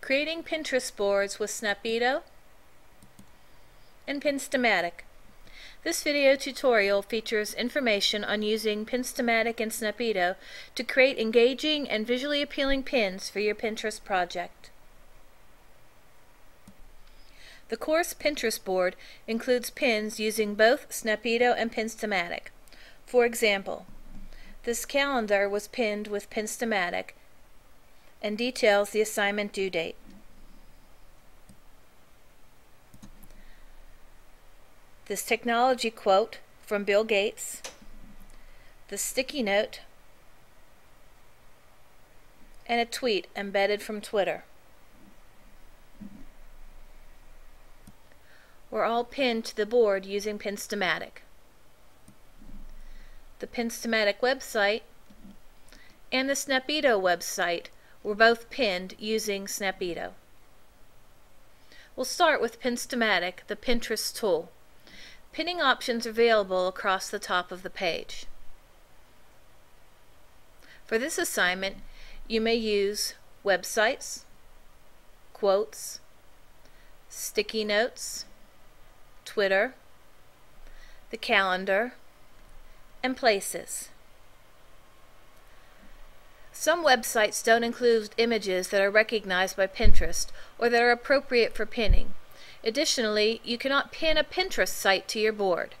Creating Pinterest boards with Snapito and Pinstamatic. This video tutorial features information on using Pinstamatic and Snapito to create engaging and visually appealing pins for your Pinterest project. The course Pinterest board includes pins using both Snapito and Pinstamatic. For example, this calendar was pinned with Pinstamatic and details the assignment due date. This technology quote from Bill Gates, the sticky note, and a tweet embedded from Twitter. were all pinned to the board using Pinstamatic. The Pinstamatic website and the Snapito website were both pinned using Snapito. We'll start with Pinstamatic, the Pinterest tool. Pinning options are available across the top of the page. For this assignment, you may use websites, quotes, sticky notes, Twitter, the calendar, and places. Some websites don't include images that are recognized by Pinterest or that are appropriate for pinning. Additionally, you cannot pin a Pinterest site to your board.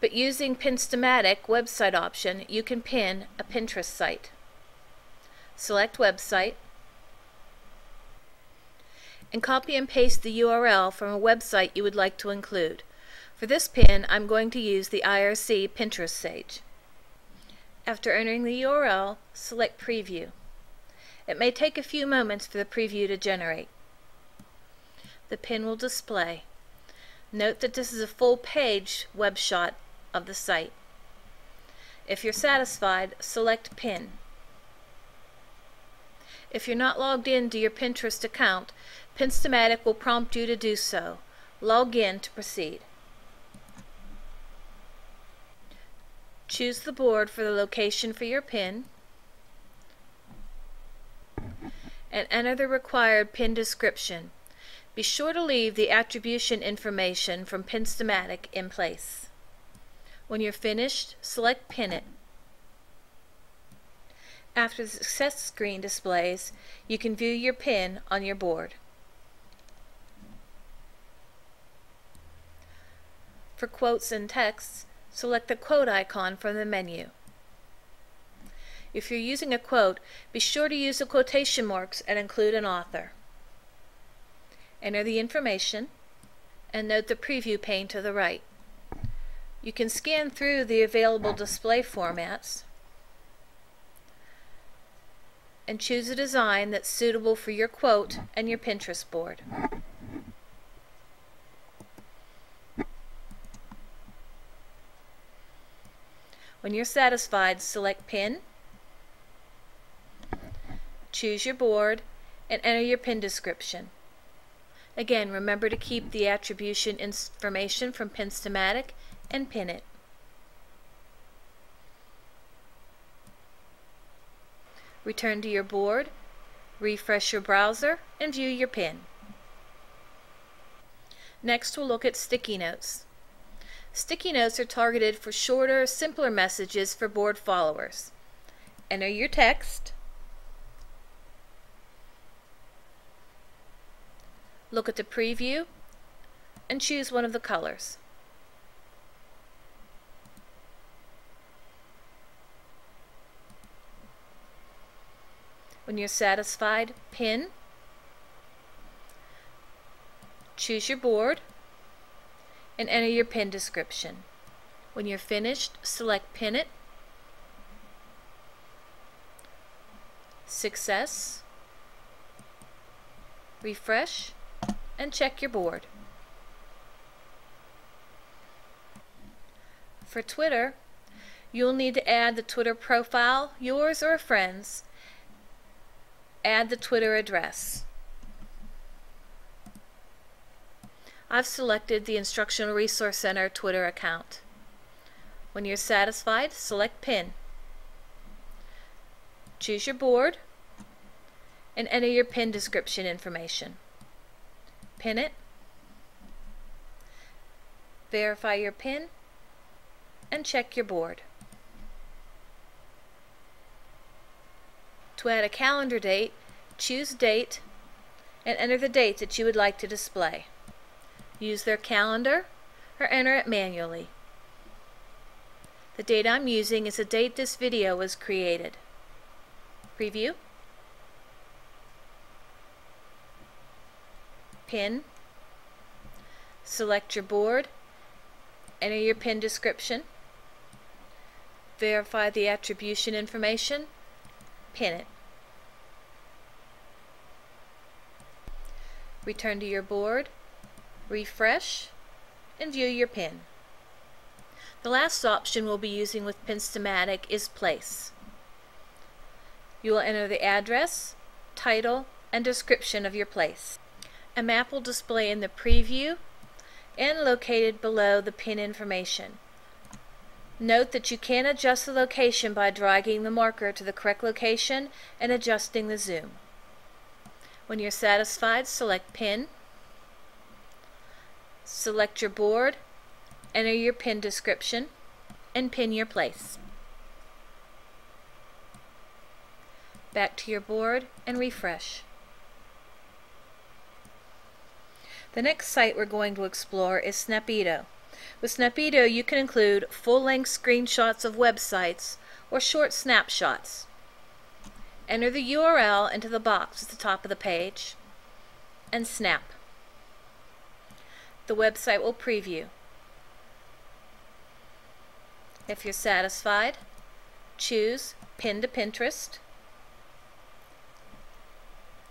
But using Pinstamatic website option, you can pin a Pinterest site. Select website and copy and paste the URL from a website you would like to include. For this pin, I'm going to use the IRC Pinterest Sage. After entering the URL, select Preview. It may take a few moments for the preview to generate. The pin will display. Note that this is a full page web shot of the site. If you're satisfied, select Pin. If you're not logged in to your Pinterest account, Pinstamatic will prompt you to do so. Log in to proceed. Choose the board for the location for your pin and enter the required pin description. Be sure to leave the attribution information from Pinstamatic in place. When you're finished, select Pin It. After the success screen displays, you can view your pin on your board. For quotes and texts, select the quote icon from the menu. If you're using a quote, be sure to use the quotation marks and include an author. Enter the information and note the preview pane to the right. You can scan through the available display formats and choose a design that's suitable for your quote and your Pinterest board. When you're satisfied, select Pin, choose your board, and enter your pin description. Again, remember to keep the attribution information from Pinstamatic and pin it. Return to your board, refresh your browser, and view your pin. Next, we'll look at sticky notes. Sticky notes are targeted for shorter, simpler messages for board followers. Enter your text. Look at the preview and choose one of the colors. When you're satisfied, pin. Choose your board and enter your pin description. When you're finished, select Pin It, Success, refresh, and check your board. For Twitter, you'll need to add the Twitter profile, yours or a friend's. Add the Twitter address. I've selected the Instructional Resource Center Twitter account. When you're satisfied, select Pin. Choose your board and enter your pin description information. Pin it, verify your pin, and check your board. To add a calendar date, choose Date and enter the date that you would like to display. Use their calendar or enter it manually. The date I'm using is the date this video was created. Preview. Pin. Select your board. Enter your pin description. Verify the attribution information. Pin it. Return to your board, refresh, and view your pin. The last option we'll be using with Pinstamatic is Place. You will enter the address, title, and description of your place. A map will display in the preview and located below the pin information. Note that you can adjust the location by dragging the marker to the correct location and adjusting the zoom. When you're satisfied, select Pin, select your board, enter your pin description, and pin your place. Back to your board and refresh. The next site we're going to explore is Snapito. With Snapito, you can include full-length screenshots of websites or short snapshots. Enter the URL into the box at the top of the page and snap. The website will preview. If you're satisfied, choose Pin to Pinterest,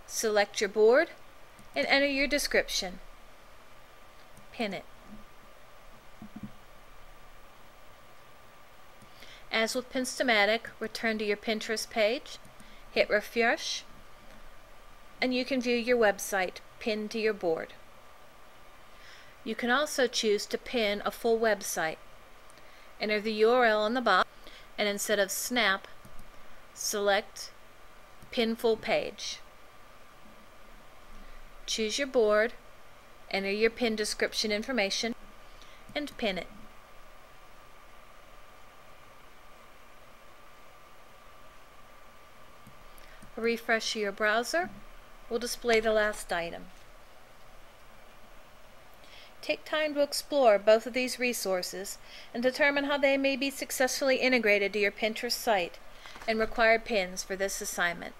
select your board, and enter your description. Pin it. As with Pinstamatic, return to your Pinterest page Hit refresh and you can view your website pinned to your board. You can also choose to pin a full website. Enter the URL in the box and instead of snap, select pin full page. Choose your board, enter your pin description information, and pin it. Refresh your browser will display the last item. Take time to explore both of these resources and determine how they may be successfully integrated to your Pinterest site and required pins for this assignment.